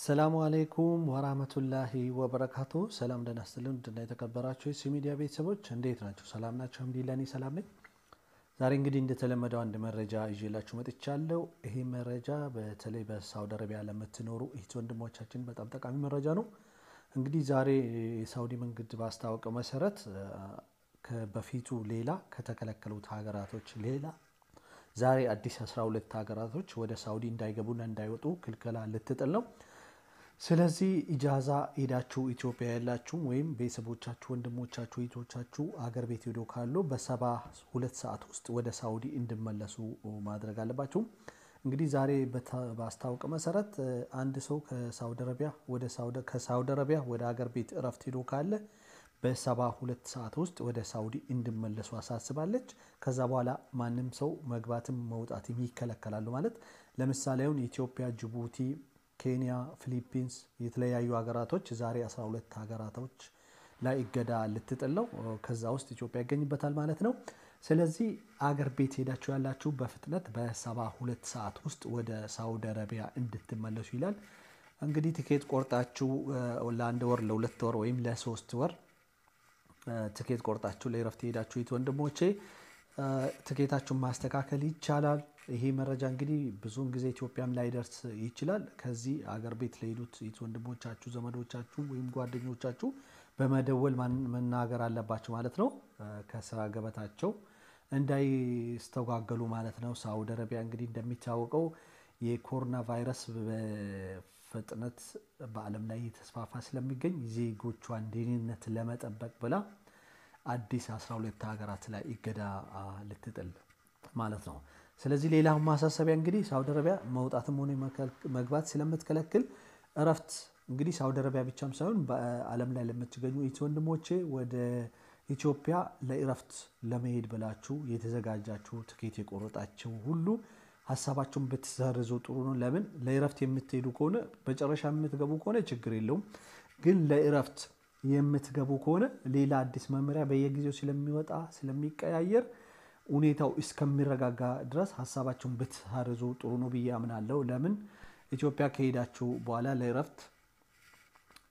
አሰላሙ አሌይኩም ወራህመቱላሂ ወበረካቱ። ሰላም ደህና ስትልን ድና የተከበራችሁ የሲ ሚዲያ ቤተሰቦች እንዴት ናቸው? ሰላም ናቸው? አልሐምዱሊላህ እኔ ሰላም ነኝ። ዛሬ እንግዲህ እንደተለመደው አንድ መረጃ ይዤላችሁ መጥቻለሁ። ይሄ መረጃ በተለይ በሳውዲ አረቢያ ለምትኖሩ እህት ወንድሞቻችን በጣም ጠቃሚ መረጃ ነው። እንግዲህ ዛሬ የሳውዲ መንግስት ባስታወቀው መሰረት በፊቱ ሌላ ከተከለከሉት ሀገራቶች ሌላ ዛሬ አዲስ 12 ሀገራቶች ወደ ሳውዲ እንዳይገቡና እንዳይወጡ ክልከላ ልትጥል ነው። ስለዚህ ኢጃዛ ሄዳችሁ ኢትዮጵያ ያላችሁ ወይም ቤተሰቦቻችሁ፣ ወንድሞቻችሁ፣ እህቶቻችሁ አገር ቤት ሄዶ ካሉ በሰባ ሁለት ሰዓት ውስጥ ወደ ሳውዲ እንዲመለሱ ማድረግ አለባችሁ። እንግዲህ ዛሬ ባስታወቀ መሰረት አንድ ሰው ከሳውዲ አረቢያ ወደ ከሳውዲ አረቢያ ወደ አገር ቤት እረፍት ሄዶ ካለ በሰባ ሁለት ሰዓት ውስጥ ወደ ሳውዲ እንዲመለሱ አሳስባለች። ከዛ በኋላ ማንም ሰው መግባትም መውጣትም ይከለከላሉ ማለት ለምሳሌ አሁን ኢትዮጵያ፣ ጅቡቲ፣ ኬንያ፣ ፊሊፒንስ የተለያዩ ሀገራቶች ዛሬ 12 ሀገራቶች ላይ እገዳ ልትጥል ነው። ከዛ ውስጥ ኢትዮጵያ ይገኝበታል ማለት ነው። ስለዚህ አገር ቤት ሄዳችሁ ያላችሁ በፍጥነት በሰባ ሁለት ሰዓት ውስጥ ወደ ሳውዲ አረቢያ እንድትመለሱ ይላል። እንግዲህ ትኬት ቆርጣችሁ ለአንድ ወር ለሁለት ወር ወይም ለሶስት ወር ትኬት ቆርጣችሁ ለእረፍት ሄዳችሁ እህት ወንድሞቼ ትኬታችሁን ማስተካከል ይቻላል። ይሄ መረጃ እንግዲህ ብዙውን ጊዜ ኢትዮጵያም ላይደርስ ይችላል። ከዚህ አገር ቤት ለሄዱት ወንድሞቻችሁ፣ ዘመዶቻችሁ ወይም ጓደኞቻችሁ በመደወል መናገር አለባቸው ማለት ነው። ከስራ ገበታቸው እንዳይስተጓገሉ ማለት ነው። ሳውዲ አረቢያ እንግዲህ እንደሚታወቀው የኮሮና ቫይረስ ፍጥነት በዓለም ላይ የተስፋፋ ስለሚገኝ ዜጎቿን ደህንነት ለመጠበቅ ብላ አዲስ 12 ሀገራት ላይ እገዳ ልትጥል ማለት ነው። ስለዚህ ሌላው ማሳሰቢያ እንግዲህ ሳውዲ አረቢያ መውጣትም ሆነ መግባት ስለምትከለክል እረፍት እንግዲህ ሳውዲ አረቢያ ብቻም ሳይሆን በዓለም ላይ ለምትገኙ ወንድሞቼ ወደ ኢትዮጵያ ለእረፍት ለመሄድ ብላችሁ የተዘጋጃችሁ ትኬት የቆረጣችሁ ሁሉ ሀሳባቸውን ብትሰርዙ ጥሩ ነው። ለምን ለእረፍት የምትሄዱ ከሆነ መጨረሻ የምትገቡ ከሆነ ችግር የለውም። ግን ለእረፍት የምትገቡ ከሆነ ሌላ አዲስ መመሪያ በየጊዜው ስለሚወጣ ስለሚቀያየር ሁኔታው እስከሚረጋጋ ድረስ ሀሳባቸውን ብትሰርዙ ጥሩ ነው ብዬ አምናለሁ። ለምን ኢትዮጵያ ከሄዳችሁ በኋላ ለእረፍት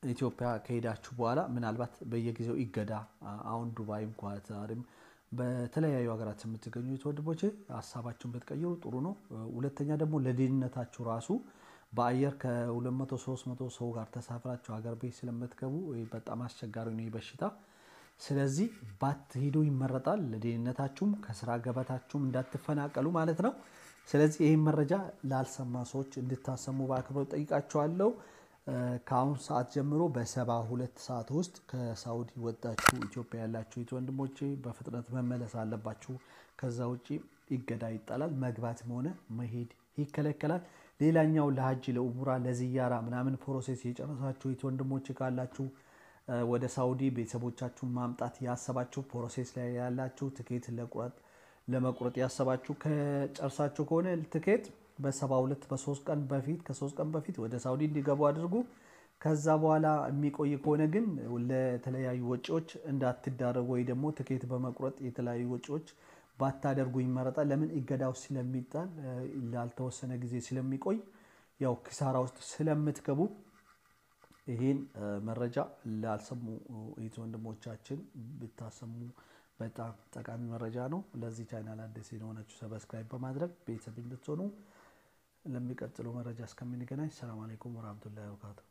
ኢትዮጵያ ከሄዳችሁ በኋላ ምናልባት በየጊዜው ይገዳ አሁን ዱባይም ኳታርም በተለያዩ ሀገራት የምትገኙ ወንድሞቼ ሀሳባችሁን ብትቀይሩ ጥሩ ነው። ሁለተኛ ደግሞ ለደህንነታችሁ ራሱ በአየር ከ200 300 ሰው ጋር ተሳፍራችሁ ሀገር ቤት ስለምትገቡ በጣም አስቸጋሪ ነው በሽታ። ስለዚህ ባትሄዱ ይመረጣል። ለደህንነታችሁም ከስራ ገበታችሁም እንዳትፈናቀሉ ማለት ነው። ስለዚህ ይህን መረጃ ላልሰማ ሰዎች እንድታሰሙ በአክብሮት ጠይቃችኋለሁ። ከአሁን ሰዓት ጀምሮ በሰባ ሁለት ሰዓት ውስጥ ከሳውዲ ወጣችሁ ኢትዮጵያ ያላችሁ የት ወንድሞቼ በፍጥነት መመለስ አለባችሁ። ከዛ ውጭ እገዳ ይጣላል። መግባትም ሆነ መሄድ ይከለከላል። ሌላኛው ለሀጅ ለኡሙራ ለዝያራ ምናምን process የጨረሳችሁ እህት ወንድሞቼ ካላችሁ ወደ ሳውዲ ቤተሰቦቻችሁን ማምጣት ያሰባችሁ process ላይ ያላችሁ ትኬት ለመቁረጥ ያሰባችሁ ጨርሳችሁ ከሆነ ትኬት በሰባ ሁለት በሶስት ቀን በፊት ከሶስት ቀን በፊት ወደ ሳውዲ እንዲገቡ አድርጉ። ከዛ በኋላ የሚቆይ ከሆነ ግን ለተለያዩ ወጪዎች እንዳትዳረጉ ወይ ደግሞ ትኬት በመቁረጥ የተለያዩ ወጪዎች ባታደርጉ ይመረጣል። ለምን እገዳው ስለሚጣል ላልተወሰነ ጊዜ ስለሚቆይ ያው ኪሳራ ውስጥ ስለምትገቡ ይህን መረጃ ላልሰሙ እህት ወንድሞቻችን ብታሰሙ በጣም ጠቃሚ መረጃ ነው። ለዚህ ቻናል አዲስ የሆናችሁ subscribe በማድረግ ቤተሰብ እንድትሆኑ ለሚቀጥለው መረጃ እስከምንገናኝ ሰላም አለይኩም ወራህመቱላሂ ወበረካቱ።